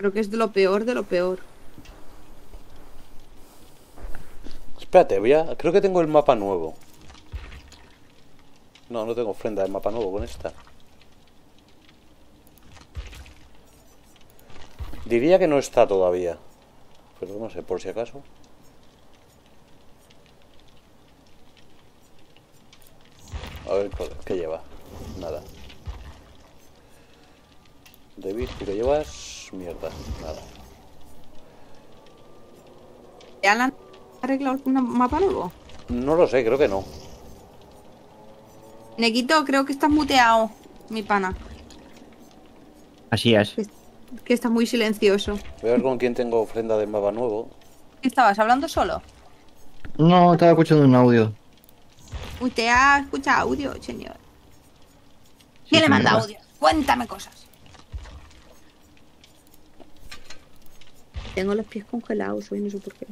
Creo que es de lo peor de lo peor. Espérate, voy a... Creo que tengo el mapa nuevo. No, no tengo ofrenda del mapa nuevo con esta. Diría que no está todavía. Pero no sé, por si acaso. A ver, ¿qué lleva? Nada. David, ¿tú qué llevas? Mierda, nada. ¿Ya han arreglado un mapa nuevo? No lo sé, creo que no. Nequito, creo que estás muteado, mi pana. Así es. Que, que estás muy silencioso. Voy a ver con quién tengo ofrenda de mapa nuevo. ¿Qué estabas hablando solo? No, estaba escuchando un audio. Usted ha escuchado audio, señor. ¿Quién le manda audio? Cuéntame cosas. Tengo los pies congelados hoy, no sé por qué.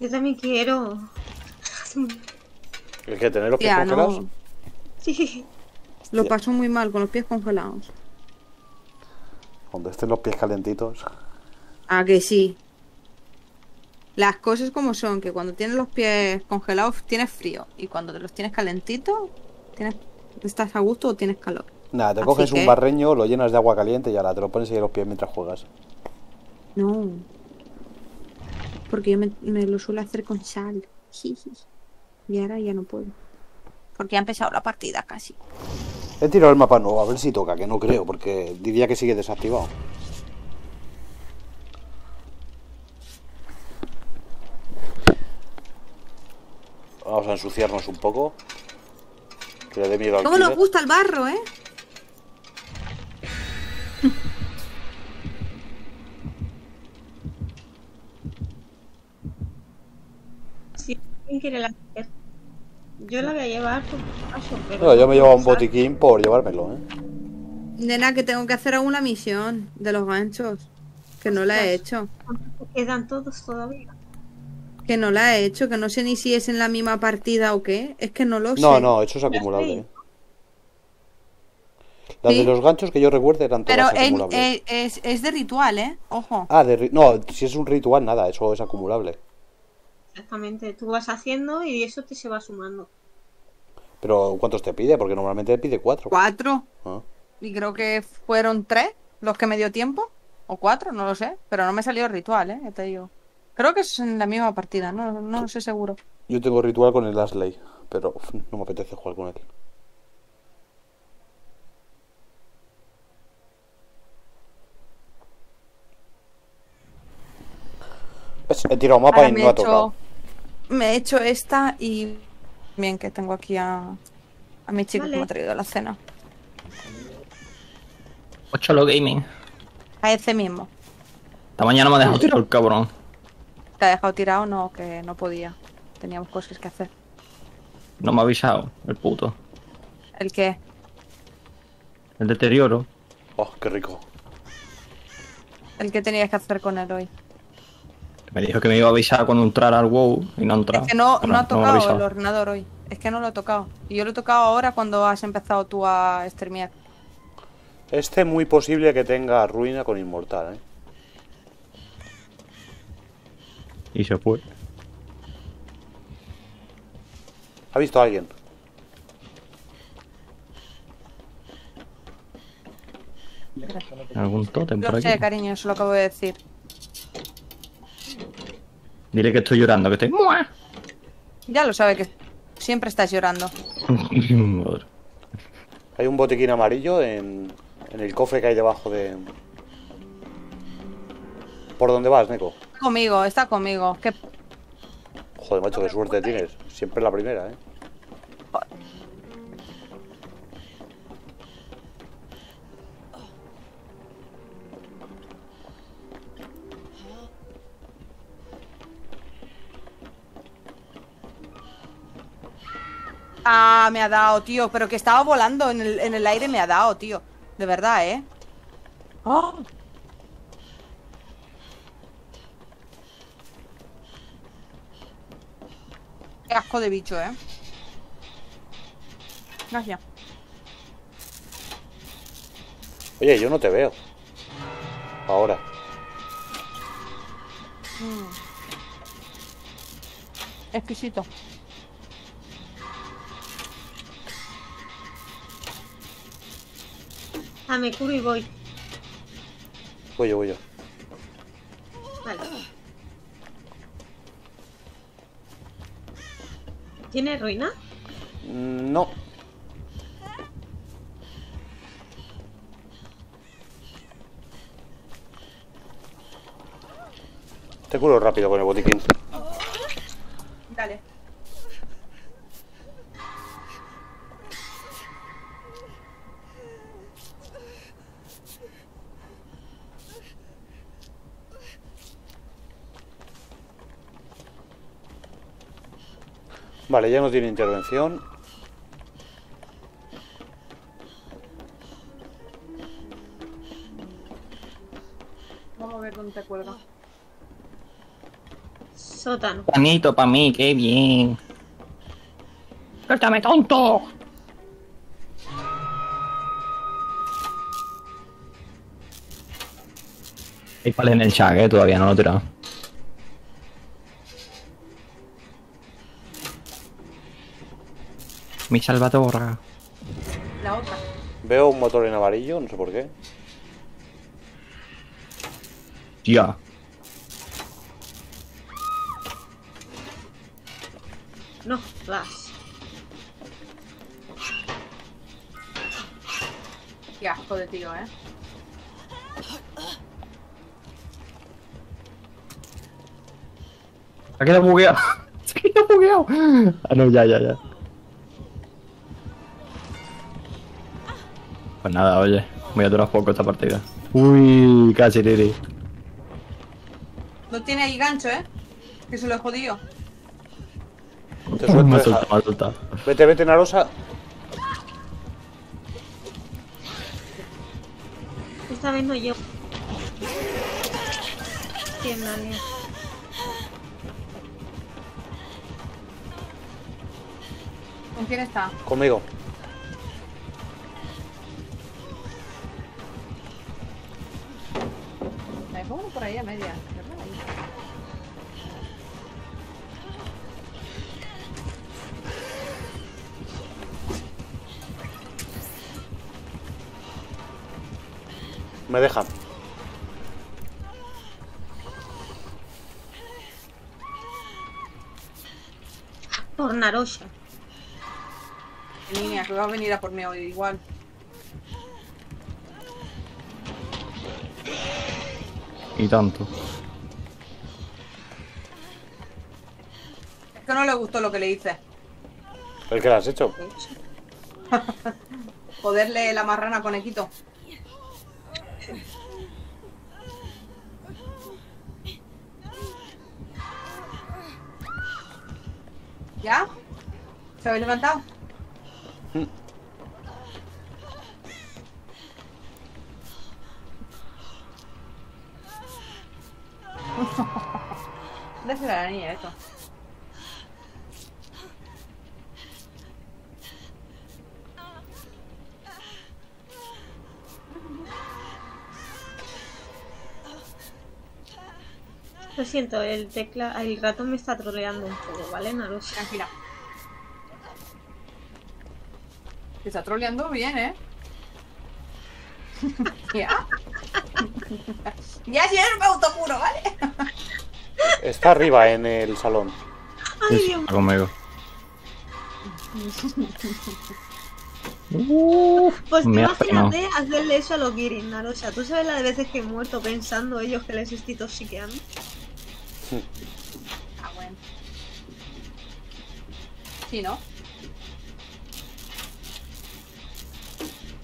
Yo también quiero. ¿El que tener los pies Ya, congelados? no. Sí. Lo paso muy mal con los pies congelados. Cuando estén los pies calentitos. Ah, que sí. Las cosas como son, que cuando tienes los pies congelados tienes frío. Y cuando te los tienes calentitos, tienes, estás a gusto o tienes calor. Nada, te Así coges que- un barreño, lo llenas de agua caliente y ahora te lo pones ahí en los pies mientras juegas. No. Porque yo me, me lo suelo hacer con sal. Y ahora ya no puedo. Porque ha empezado la partida casi. He tirado el mapa nuevo, a ver si toca, que no creo, porque diría que sigue desactivado. Vamos a ensuciarnos un poco. Que le dé miedo al ¿Cómo nos gusta el barro, eh? Quiere la. Yo la voy a llevar por pero. No, yo me llevaba un botiquín por llevármelo, ¿eh? Nena, que tengo que hacer alguna misión de los ganchos. Que no la he hecho. ¿Cuántos quedan todos todavía? Que no la he hecho. Que no sé ni si es en la misma partida o qué. Es que no lo No, sé. no, eso es acumulable. ¿eh? Las Sí. de los ganchos que yo recuerde eran todas Pero en- acumulables. eh, es, es de ritual, ¿eh? Ojo. Ah, de no, si es un ritual, nada, eso es acumulable. Exactamente. Tú vas haciendo y eso te se va sumando. Pero ¿cuántos te pide? Porque normalmente te pide cuatro. Cuatro. Ah. Y creo que fueron tres los que me dio tiempo. O cuatro, no lo sé. Pero no me salió el ritual, ¿eh? Te digo. Creo que es en la misma partida, no, no lo sé seguro. Yo tengo ritual con el Ashley, pero uf, no me apetece jugar con él. He tirado mapa Ahora y no he ha tocado. Me he hecho esta y bien que tengo aquí a, a mi chico que me ha traído la cena. Ocholo Gaming. A ese mismo. Esta mañana me ha dejado tirar el cabrón. Te ha dejado tirado, no, que no podía. Teníamos cosas que hacer. No me ha avisado, el puto. ¿El qué? El deterioro. Oh, qué rico. ¿El que tenías que hacer con él hoy? Me dijo que me iba a avisar cuando entrara al WoW y no ha entrado. Es que no, no ha tocado el ordenador hoy. Es que no lo he tocado. Y yo lo he tocado ahora cuando has empezado tú a streamear. Este muy posible que tenga ruina con inmortal, ¿eh? Y se fue. ¿Ha visto a alguien? ¿Algún tótem por aquí? sé, cariño, eso lo acabo de decir. Dile que estoy llorando, que estoy... ¡Mua! Ya lo sabe que siempre estás llorando. Joder. Hay un botiquín amarillo en, en el cofre que hay debajo de... ¿Por dónde vas, Neko? Está conmigo, está conmigo. ¿Qué Joder, macho, qué suerte tienes. Siempre la primera, ¿eh? Ah, me ha dado, tío. Pero que estaba volando en el, en el aire me ha dado, tío. De verdad, ¿eh? ¡Ah! Qué asco de bicho, ¿eh? Gracias. Oye, yo no te veo. Ahora. Exquisito. Ah, me curo y voy. Voy yo, voy yo. Vale. ¿Tiene ruina? Mm, No. Te curo rápido con el botiquín. Dale. Vale, ya no tiene intervención. Vamos a ver dónde te cuelga. Sótano. Panito para mí, qué bien. ¡Suéltame, tonto! Hay pal en el chat, eh, todavía no lo he tirado. Mi salvadora. La otra. Veo un motor en amarillo, no sé por qué. Ya. No, vas. Qué asco de tío, ¿eh? Ha quedado bugueado. Se ha quedado bugueado. Ah, no, ya, ya, ya. Nada, oye. Voy a durar poco esta partida. Uy, casi, Riri. No tiene ahí gancho, ¿eh? Que se lo he jodido. Te suelto, Me soltado, me ha soltado. Vete, vete, Narosa. Esta vez no llevo. Tienda, Leo. ¿Con quién está? Conmigo. Por ahí a media. Me dejan. Por Narosha. Niña, que va a venir a por mí hoy igual. Y tanto. Es que no le gustó lo que le hice. ¿El que le has hecho? Joderle la marrana con Equito. ¿Ya? ¿Se habéis levantado? ¿Dónde será la niña esto? Lo siento, el tecla, el ratón me está troleando un poco, ¿vale, Narosha? Tranquila. Te está troleando bien, ¿eh? ya. ya si eres pauto puro, ¿vale? Está arriba en el salón. Ay, Sí, Dios está conmigo. Pues Me ha imagínate hacerle eso a los Girin, Narosha. ¿Tú sabes la de veces que he muerto pensando ellos que les estoy toxiqueando? Ah, bueno. Sí, ¿no?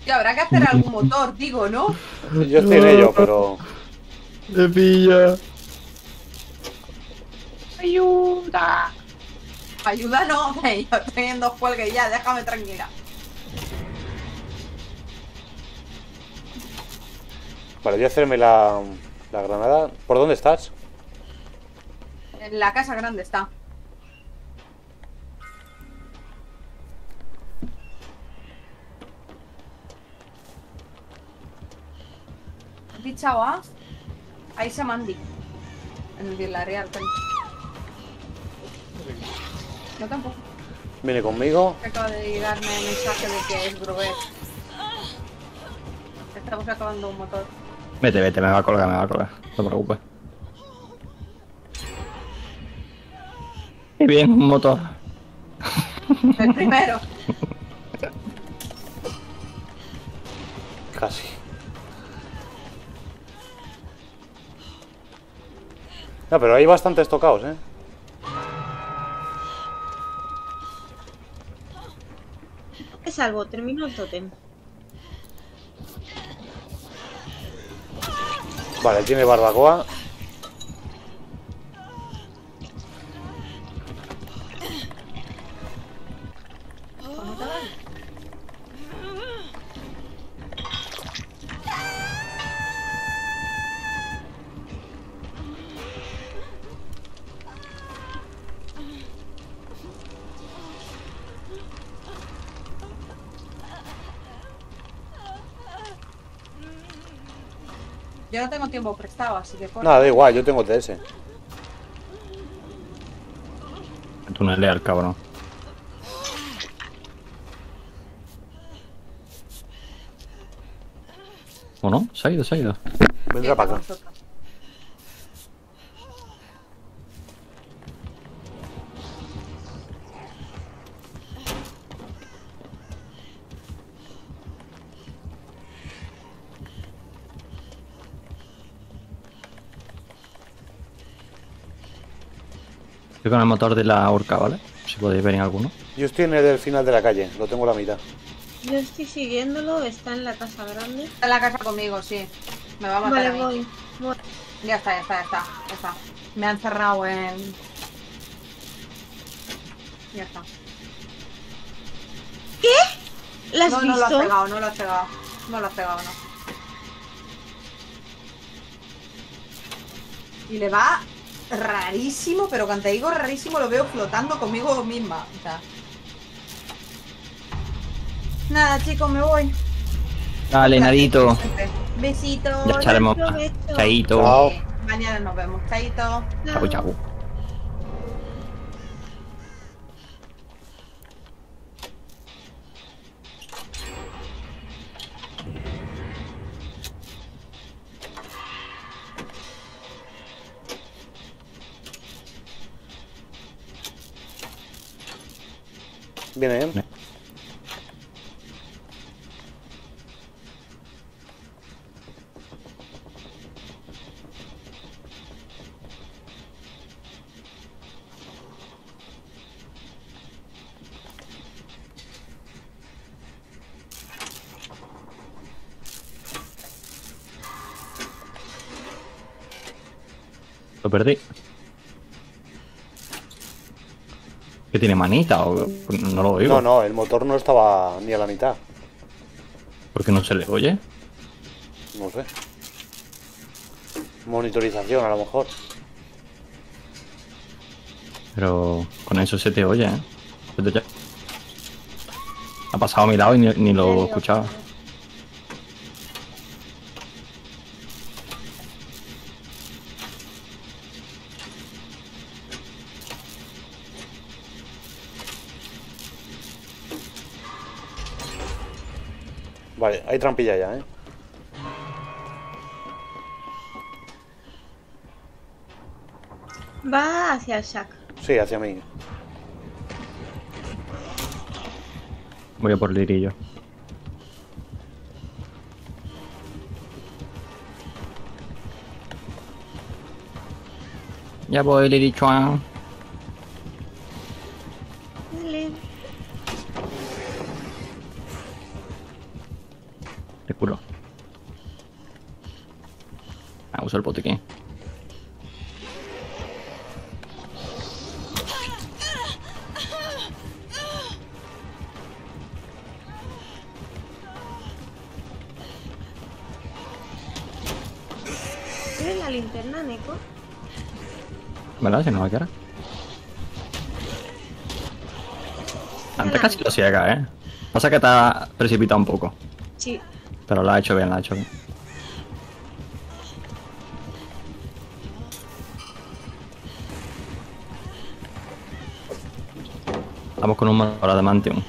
Y habrá que hacer algún motor, digo, ¿no? Yo estoy en ello, pero. Me pilla. ¡Ayuda! Ayuda no, yo estoy en dos cuelgues ya, déjame tranquila. Vale, voy a hacerme la, la granada. ¿Por dónde estás? En la casa grande está. ¿Has fichado a? Ahí se Mandy. En el Villarreal. pero- No tampoco. Viene conmigo. Acaba de darme el mensaje de que es Grover. Estamos acabando un motor. Vete, vete, me va a colgar, me va a colgar. No te preocupes. Y bien, un motor. El primero. Casi. No, pero hay bastantes tocados, ¿eh? Salvo, termino el tótem. Vale, tiene barbacoa. Yo no tengo tiempo prestado, así que corre. Nada, da igual, yo tengo TS. Tunelea el cabrón. ¿O no? Se ha ido, se ha ido. Vendrá para acá. Estoy con el motor de la horca, ¿vale? Si podéis venir alguno. Yo estoy en el del final de la calle, lo tengo a la mitad. Yo estoy siguiéndolo, está en la casa grande. Está en la casa conmigo, sí. Me va a matar Vale, a mí. voy. voy. Ya está, ya está, ya está, ya está. Me han cerrado en... Ya está. ¿La has No, no lo has pegado, no lo has pegado. No lo has pegado, no. Y le va rarísimo, pero cuando te digo rarísimo lo veo flotando conmigo misma. O sea. Nada, chicos, me voy. Dale, Nadito. Besitos. Ya provecho. Chaito. Chao. Mañana nos vemos. Chaito. Chau, chau. ¿Eh? Lo perdí. ¿Qué tiene manita? O... No lo oigo. No, no, el motor no estaba ni a la mitad. ¿Por qué no se le oye? No sé. Monitorización, a lo mejor. Pero con eso se te oye, ¿eh? Ya. Ha pasado a mi lado y ni, ni lo he Vale, hay trampilla ya, ¿eh? Va hacia el shack. Sí, hacia mí. Voy a por lirillo. Ya voy, Lirichuan. Ah, uso el botiquín. ¿Tienes la linterna, Neko? ¿Verdad? Si no va a quedar. Antes casi lo ciega, ¿eh? Pasa que te ha precipitado un poco. Sí. Pero lo ha hecho bien, lo ha hecho bien. Vamos con un mano de adamantium.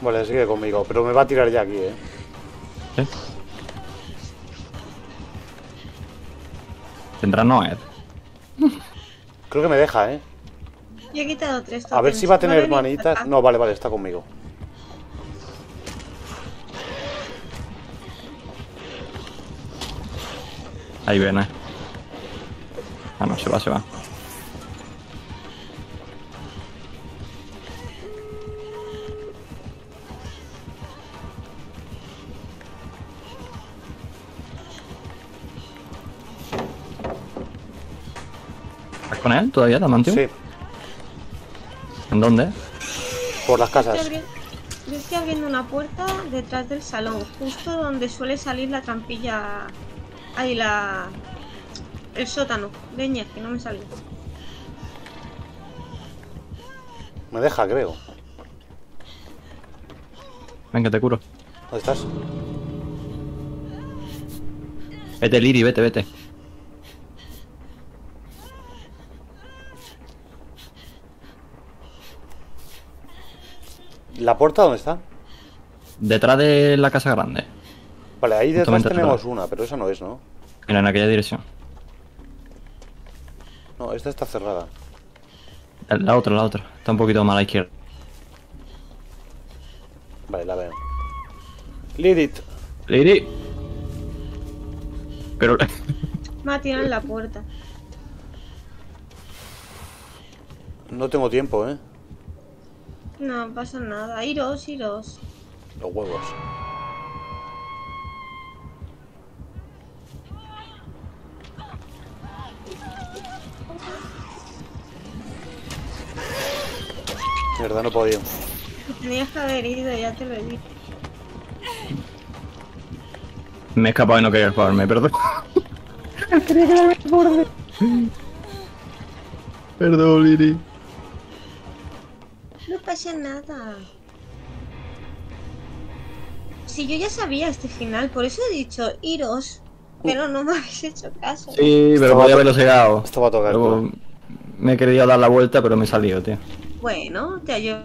Vale, sigue conmigo, pero me va a tirar ya aquí, eh. ¿Sí? Tendrá Noed. Creo que me deja, eh. Yo he quitado tres A ver si va a tener manitas. No, vale, vale, está conmigo. Ahí viene. Ah, no, se va, se va. ¿Estás con él todavía, Damantium? Sí, ¿En dónde? por las casas. Yo estoy abriendo una puerta detrás del salón, justo donde suele salir la trampilla. Ahí la. El sótano. Leñez, que no me salió. Me deja, creo. Venga, te curo. ¿Dónde estás? Vete, Liri, vete, vete. ¿La puerta dónde está? Detrás de la casa grande. Vale, ahí detrás Justamente tenemos atrás. una, pero esa no es, ¿no? Mira, en aquella dirección. No, esta está cerrada. La otra, la otra. Está un poquito más a la izquierda. Vale, la veo. Lidit. Liri. Pero... Me ha tirado en la puerta. No tengo tiempo, ¿eh? No pasa nada. Iros, iros. Los huevos. Mierda, no he podido. Te Tenías que haber ido, ya te lo he dicho. Me he escapado y no quería jugarme, perdón. Perdón, Liri. No pasa nada. Si yo ya sabía este final, por eso he dicho iros. Pero no me habéis hecho caso. Sí, pero podía haberlo cegado. Esto va a tocar. Luego me he querido dar la vuelta, pero me he salido, tío. Bueno, te ayudo